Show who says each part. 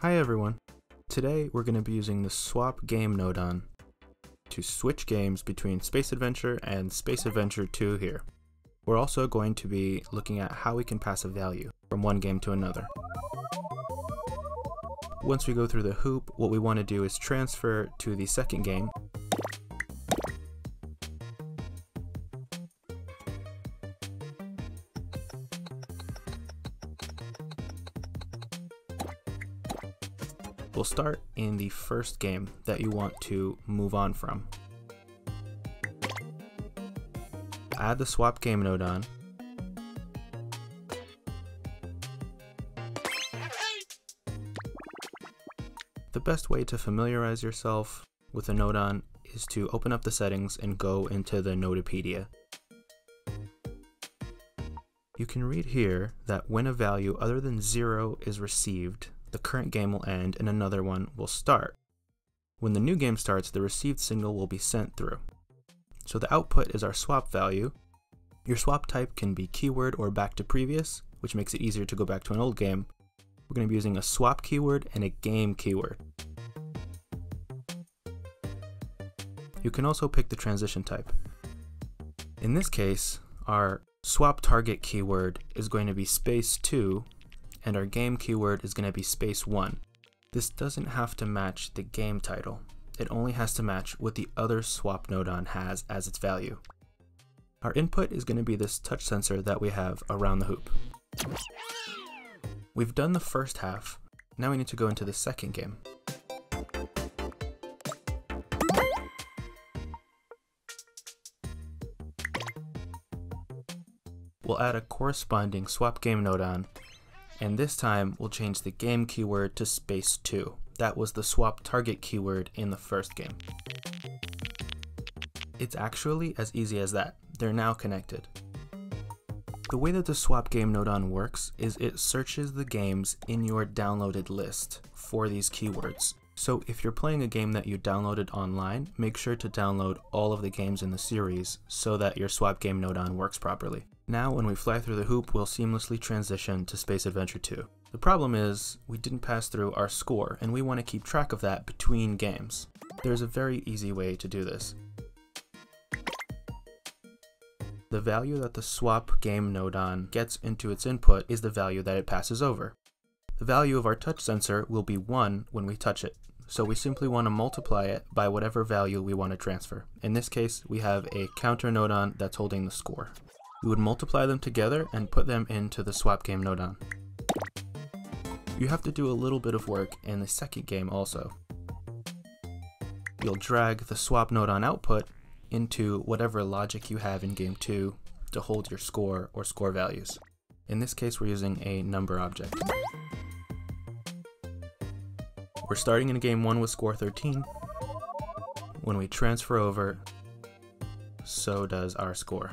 Speaker 1: Hi everyone. Today we're going to be using the swap game nodon to switch games between Space Adventure and Space Adventure 2 here. We're also going to be looking at how we can pass a value from one game to another. Once we go through the hoop, what we want to do is transfer to the second game We'll start in the first game that you want to move on from. Add the swap game nodon. The best way to familiarize yourself with a nodon is to open up the settings and go into the Nodepedia. You can read here that when a value other than 0 is received, the current game will end and another one will start. When the new game starts, the received signal will be sent through. So the output is our swap value. Your swap type can be keyword or back to previous, which makes it easier to go back to an old game. We're going to be using a swap keyword and a game keyword. You can also pick the transition type. In this case, our swap target keyword is going to be space 2 and our game keyword is going to be space 1. This doesn't have to match the game title. It only has to match what the other swap nodon has as its value. Our input is going to be this touch sensor that we have around the hoop. We've done the first half, now we need to go into the second game. We'll add a corresponding swap game nodon and this time we'll change the game keyword to space 2. That was the swap target keyword in the first game. It's actually as easy as that. They're now connected. The way that the swap game nodon works is it searches the games in your downloaded list for these keywords. So if you're playing a game that you downloaded online, make sure to download all of the games in the series so that your swap game nodon works properly. Now when we fly through the hoop, we'll seamlessly transition to Space Adventure 2. The problem is, we didn't pass through our score, and we want to keep track of that between games. There's a very easy way to do this. The value that the swap game nodon gets into its input is the value that it passes over. The value of our touch sensor will be 1 when we touch it, so we simply want to multiply it by whatever value we want to transfer. In this case, we have a counter nodon that's holding the score. We would multiply them together and put them into the swap game nodon. You have to do a little bit of work in the second game also. You'll drag the swap nodon output into whatever logic you have in game 2 to hold your score or score values. In this case, we're using a number object. We're starting in game 1 with score 13. When we transfer over, so does our score.